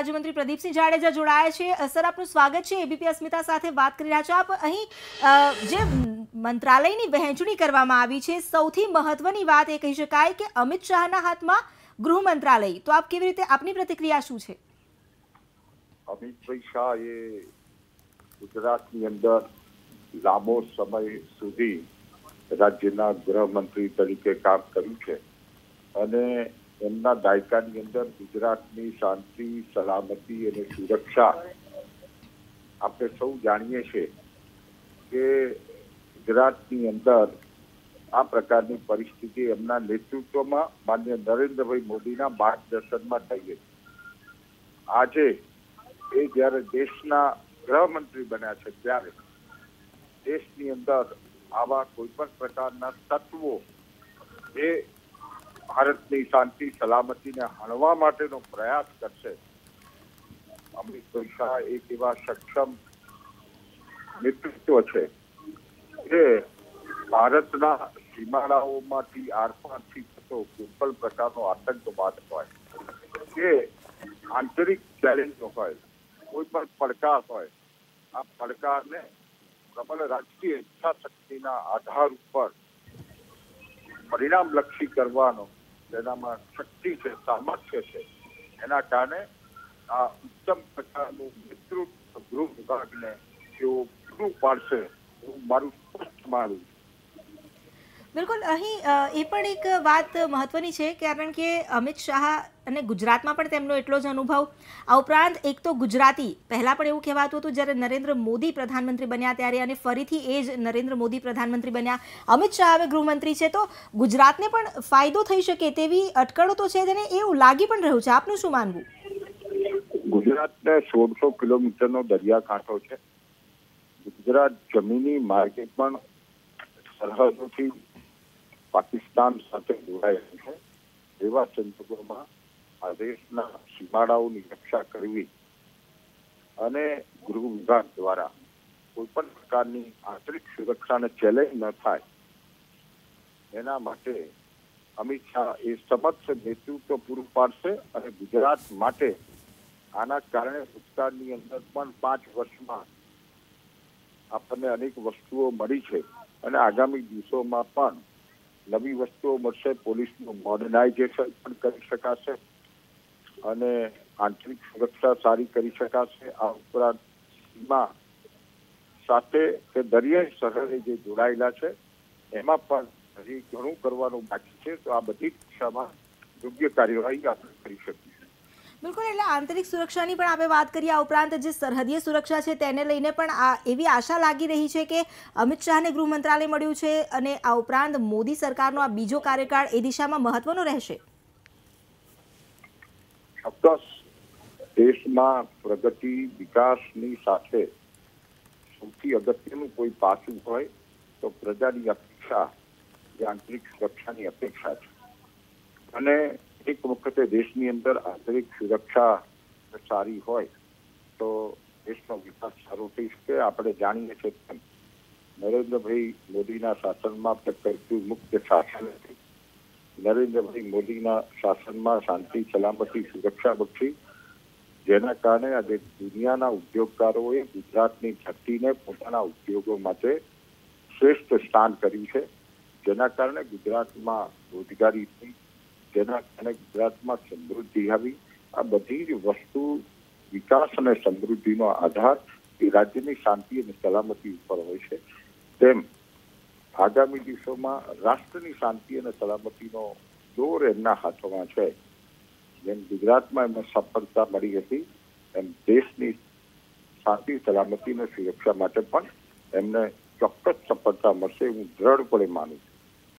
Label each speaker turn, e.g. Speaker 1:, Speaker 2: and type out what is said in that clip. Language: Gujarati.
Speaker 1: રાજ્યમંત્રી પ્રદીપસિંહ જાડેજા જોડાયા છે. સર, આપનું સ્વાગત છે. એબીપી અસ્મિતા સાથે વાત કરી રહ્યા છો આપ. અહીં જે મંત્રાલયની વહેંચણી કરવામાં આવી છે, સૌથી મહત્વની વાત એ કહી શકાય કે અમિત શાહના હાથમાં ગૃહ મંત્રાલય. તો આપ કેવી રીતે, આપની પ્રતિક્રિયા શું છે?
Speaker 2: અમિતભાઈ શાહ એ ગુજરાતની અંદર લાંબો સમય સુધી રાજ્યના ગૃહમંત્રી તરીકે કામ કર્યું છે. અને એમના દાયકાની અંદર ગુજરાતની શાંતિ, સલામતી અને સુરક્ષા આપણે સૌ જાણીએ છીએ કે ગુજરાતની અંદર આ પ્રકારની પરિસ્થિતિ એમના નેતૃત્વમાં માન્ય નરેન્દ્રભાઈ મોદીના માર્ગદર્શનમાં થઈ હતી આજે એ જ્યારે દેશના ગૃહમંત્રી બન્યા છે ત્યારે દેશની અંદર આવા કોઈ પણ પ્રકારના તત્વો એ ભારતની શાંતિ, સલામતીને હણવા માટેનો પ્રયાસ કરશે. અમિત શાહ એક એવા સક્ષમ નેતૃત્વ છે એ ભારતના સીમાડાઓમાંથી આરપારથી થતો કોઈપણ પ્રકારનો આતંકવાદ હોય કે આંતરિક ચેલેન્જ હોય, કોઈ પણ પડકાર હોય, આ પડકારને પ્રબળ રાજકીય ઈચ્છા શક્તિના આધાર ઉપર પરિણામલક્ષી કરવાનો જેનામાં શક્તિ છે, સામર્થ્ય છે. એના કારણે આ ઉત્તમ પ્રકારનું નેતૃત્વ ગૃહ વિભાગને તેઓ પૂરું પાડશે. હું મારું સ્પષ્ટ માનું
Speaker 1: બિલકુલ. અહીં એ પણ એક વાત મહત્વની છે કારણ કે અમિત શાહ અને ગુજરાતમાં પણ તેમનો એટલો જ અનુભવ. આ ઉપરાંત એક તો ગુજરાતી, પહેલાં પણ એવું કહેવાતું હતું જ્યારે નરેન્દ્ર મોદી પ્રધાનમંત્રી બન્યા ત્યારે અને ફરીથી એ જ નરેન્દ્ર મોદી પ્રધાનમંત્રી બન્યા. અમિત શાહ હવે ગૃહમંત્રી છે, તો ગુજરાતને પણ ફાયદો થઈ શકે તેવી અટકળો તો છે તેને એવું લાગી પણ રહ્યું છે. આપનું શું માનવું?
Speaker 2: ગુજરાતને સોળસો કિલોમીટરનો દરિયાકાંઠો છે. ગુજરાત જમીની માર્કેટ પણ સરહદોથી પાકિસ્તાન સાથે જોડાયેલું છે. એવા સંજોગોમાં આ દેશના સીમાડાઓની રક્ષા કરવી અને ગૃહ વિભાગ દ્વારા કોઈ પણ પ્રકારની આંતરિક સુરક્ષાને ચેલેન્જ ન થાય, એના માટે અમિત શાહ એ સમક્ષ નેતૃત્વ પૂરું પાડશે અને ગુજરાત માટે આના કારણે ભૂતકાળની અંદર પણ પાંચ વર્ષમાં આપણને અનેક વસ્તુઓ મળી છે. અને આગામી દિવસોમાં પણ નવી વસ્તુઓ મળશે, પોલીસનું મોડર્નાઇઝેશન પણ કરી શકાશે અને આંતરિક સુરક્ષા સારી કરી શકાશે. આ ઉપરાંત સીમા સાથે કે દરિયાઈ સરહદે જે જોડાયેલા છે, એમાં પણ હજી ઘણું કરવાનું બાકી છે. તો આ બધી દિશામાં યોગ્ય કાર્યવાહી આપણે કરી શકીશું
Speaker 1: બિલકુલ, એટલે આંતરિક સુરક્ષાની પણ આપણે વાત કરીએ આ ઉપરાંત જે સરહદીય સુરક્ષા છે તેને લઈને પણ આ એવી આશા લાગી રહી છે કે અમિત શાહને ગૃહ મંત્રાલય મળ્યું છે અને આ ઉપરાંત મોદી સરકારનો આ બીજો કાર્યકાળ એ દિશામાં મહત્વનો રહેશે.
Speaker 2: ચોક્કસ દેશમાં પ્રગતિ, વિકાસની સાથે સૌથી અગત્યનું કોઈ પાસું હોય તો પ્રજાની અપેક્ષા આંતરિક સુરક્ષાની અપેક્ષા છે. અને એક વખતે દેશની અંદર આંતરિક સુરક્ષા સારી હોય તો દેશનો વિકાસ સારો થઈ શકે. આપણે જાણીએ છીએ તેમ નરેન્દ્રભાઈ મોદીના શાસનમાં કર્ફ્યુ મુક્ત શાસન હતી. નરેન્દ્રભાઈ મોદીના શાસનમાં શાંતિ, સલામતી, સુરક્ષા બક્ષી. જેના કારણે આજે દુનિયાના ઉદ્યોગકારોએ ગુજરાતની ધરતીને પોતાના ઉદ્યોગો માટે શ્રેષ્ઠ સ્થાન કર્યું છે. જેના કારણે ગુજરાતમાં રોજગારી જેના કારણે ગુજરાતમાં સમૃદ્ધિ આવી. આ બધી જ વસ્તુ વિકાસ અને સમૃદ્ધિનો આધાર એ રાજ્યની શાંતિ અને સલામતી ઉપર હોય છે. તેમ આગામી દિવસોમાં રાષ્ટ્રની શાંતિ અને સલામતીનો દોર એમના હાથોમાં છે. જેમ ગુજરાતમાં એમને સફળતા મળી હતી, એમ દેશની શાંતિ, સલામતી અને સુરક્ષા માટે પણ એમને ચોક્કસ સફળતા મળશે હું દ્રઢપણે માનું છું.